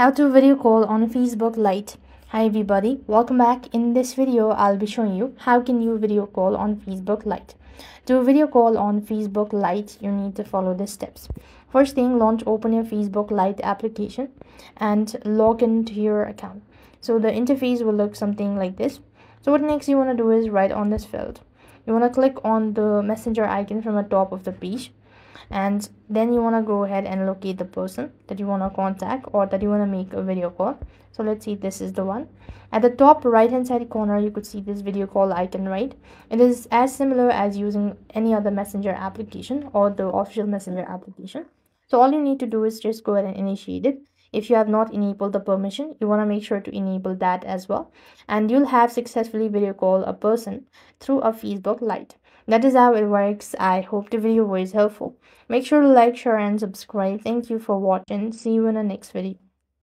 How to video call on Facebook Lite. Hi everybody, welcome back. In this video, I'll be showing you how can you video call on Facebook Lite. To video call on Facebook Lite, you need to follow the steps. First thing, launch open your Facebook Lite application and log into your account. So the interface will look something like this. So what next you want to do is write on this field. You want to click on the messenger icon from the top of the page and then you want to go ahead and locate the person that you want to contact or that you want to make a video call. So let's see this is the one. At the top right hand side corner you could see this video call icon right? It is as similar as using any other messenger application or the official messenger application. So all you need to do is just go ahead and initiate it. If you have not enabled the permission you want to make sure to enable that as well. And you'll have successfully video call a person through a facebook lite that is how it works. I hope the video was helpful. Make sure to like share and subscribe. Thank you for watching. See you in the next video